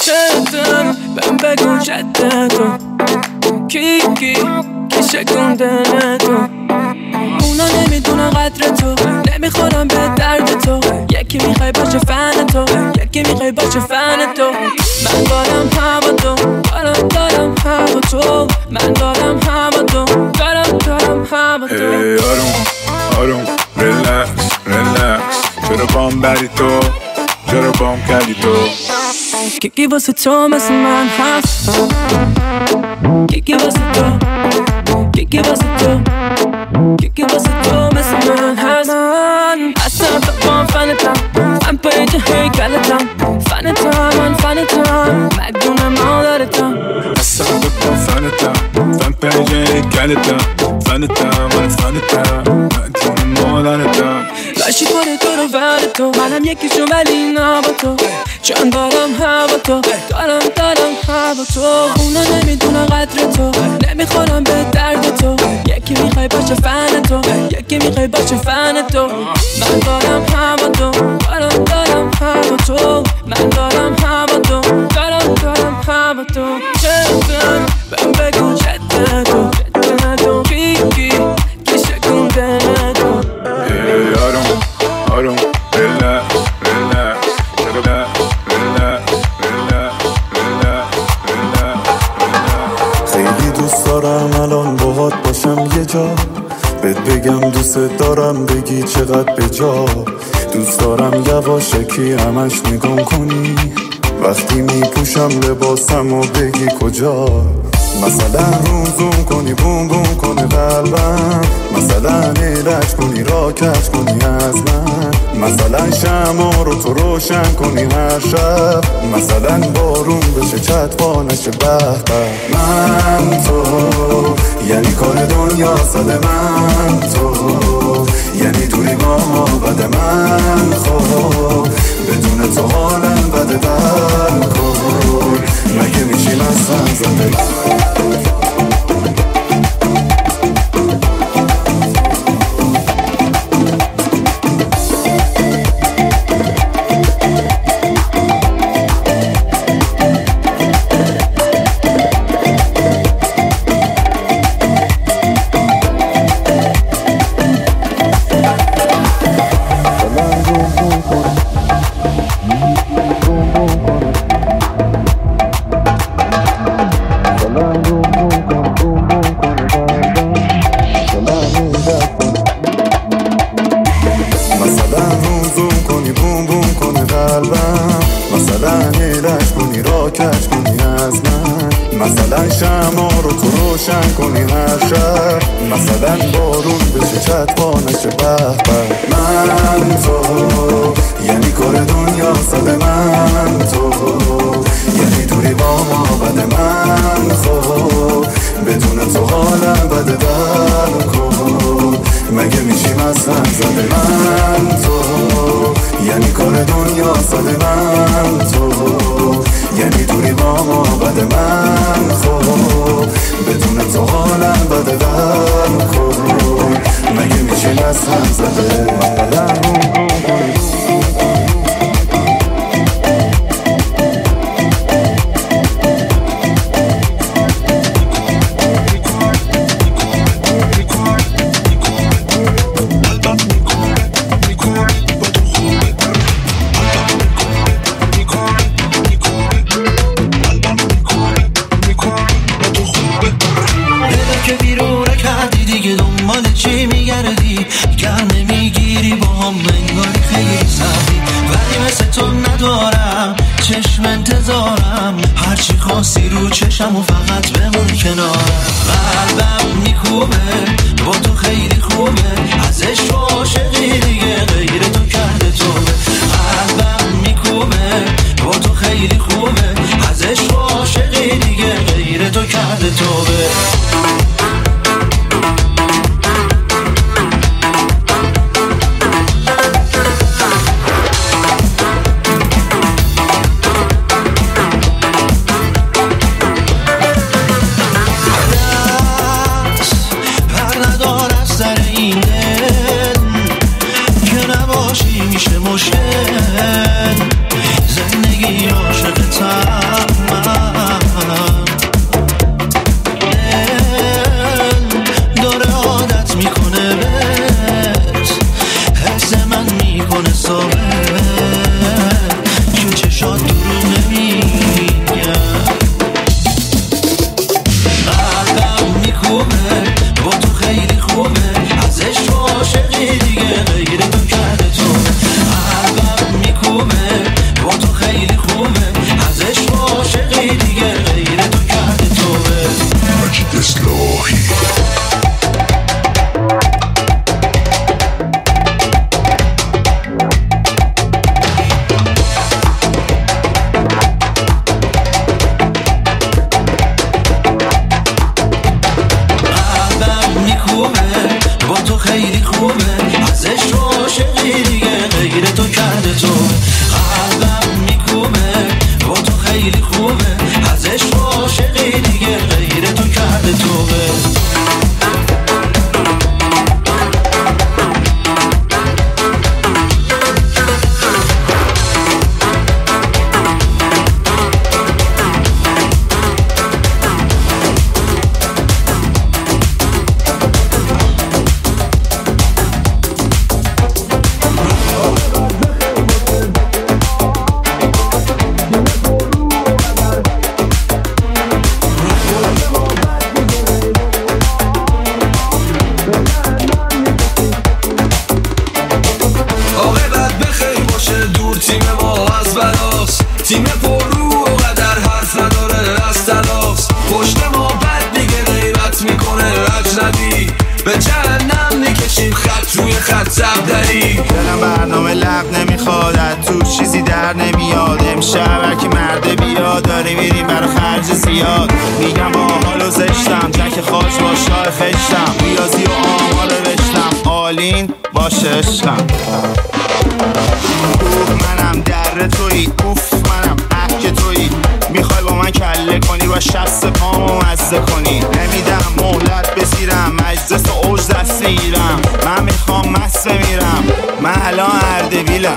چتم بهم بگو چتتو کی کی کی شکونده تو اونا نمی‌دونن قدر تو نمی‌خورم به درد تو یکی می‌خوای باشه فن تو یکی می‌خوای باشه فن تو من دارم هوا تو دارم دارم هوا تو من دارم هوا تو دارم دارم هوا تو Que que você toma essa amarração? Que que você toma? Que que você toma? Que que você toma essa amarração? Passa pra bom, fala tão I'm paying to hate, call it down Find time, man, find time Back to my mouth, let it down Passa pra bom, find a time I'm paying to hate, call it down Find a time, man, find a time Back to my mouth, let it down پاره تو رو ور تو. منم یکیشون ولی نه با تو. چون دارم هوا تو. دارم دارم هوا تو. اونا نمی‌دونن قدر تو. نمی‌خورم به درد تو. یکی می‌خوای باشه فن تو. یکی می‌خوای باشه فن تو. من دارم هوا تو. دارم دارم هوا تو. من دارم هوا تو. دارم دارم هوا تو. چتم بهم بگو یواشکی همش نگام کنی. وقتی میپوشم لباسم و بگی کجا. مثلا روم زوم کنی بوم بوم کنه قلبم. مثلا ایرج کنی را کش کنی از من. مثلا شما رو تو روشن کنی هر شب. مثلا بارون بشه چت نشه به به من تو یعنی کار دنیا صد من تو. یعنی دوری با ما بد من خب. میشیم اصلا زنده تو روشن کنی هر شب. مثلا بارون بشه چت نشه به من تو یعنی کار دنیا صد من تو. یعنی دوری با ما بد من خب بدون تو حالم بده بر کن مگه میشیم اصلا زده من تو؟ یعنی کار دنیا صد من تو. یعنی 我们。در نمیاد. امشب هر که مرده بیاد داره میریم برا خرج زیاد. میگم با حال زشتم تک خاج با شاه خشتم. ریاضی و آمار رشتم آلین باشه عشقم منم در توی اوف منم که توی می‌خوای با من کله کنی و شست پامو مزه کنی. نمیدم مهلت بسیرم مجلس اوج دست من می‌خوام مست میرم من الان اردبیلم.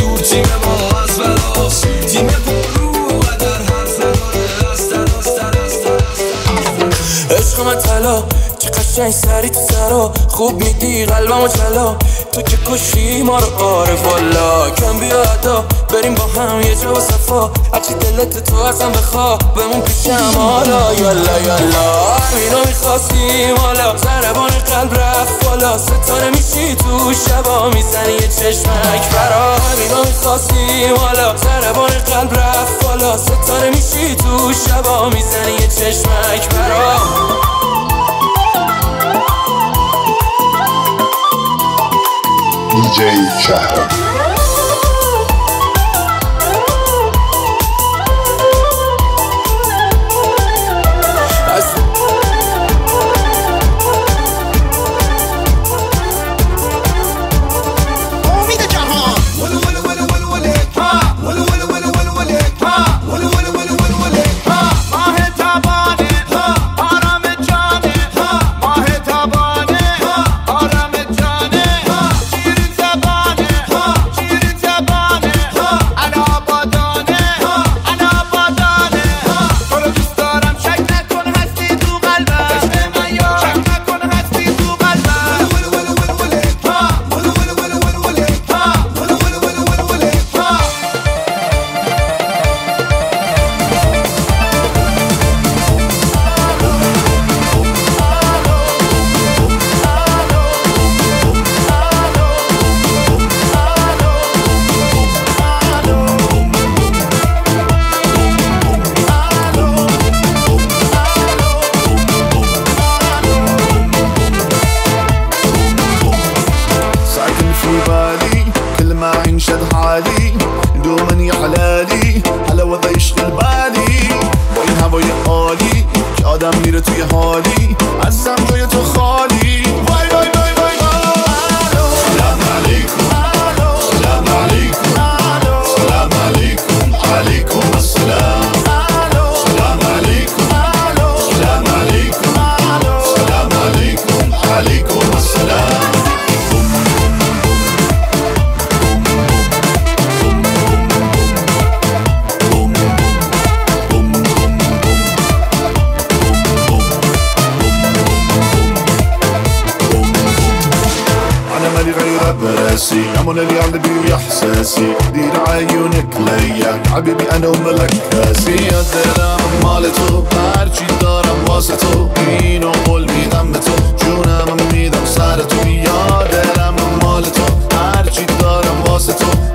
قشنگ سری تو سرا خوب میدی قلبمو جلا تو که کشی ما رو آره والا. کم بیا ادا بریم با هم یه جا و صفا. هرچی دلت تو ازم بخوا. بمون پیشم حالا یالا یالا. همینو می‌خواستیم حالا زربان قلب رفت بالا. ستاره میشی تو شبا. می‌زنی یه چشمک برا همینو می‌خواستیم حالا زربان قلب رفت بالا. ستاره میشی تو شبا. می‌زنی یه چشمک برا DJ Child. دايرة براسي عمل اللي قلبي ويحساسي دير عيونك ليا. حبيبي أنا وملك راسي. يا دلم مالتو. هرچی دارم واسه تو اینو قول میدم به تو جونم میدم سر تو یا دلم مال تو هرچی دارم واسه تو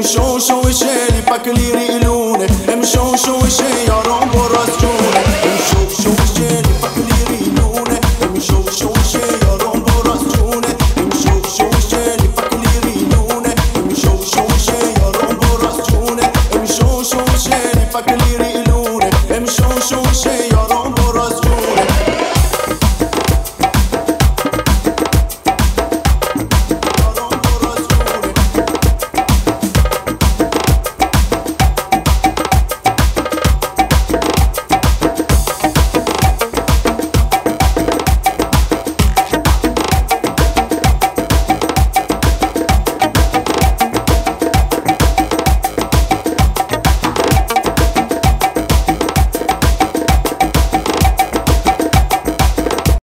Em shon shon e sheni pak liri ilune Em shon shon e sheni jaron por asqune